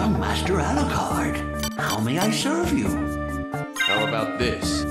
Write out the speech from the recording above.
Young Master Alucard, how may I serve you? How about this?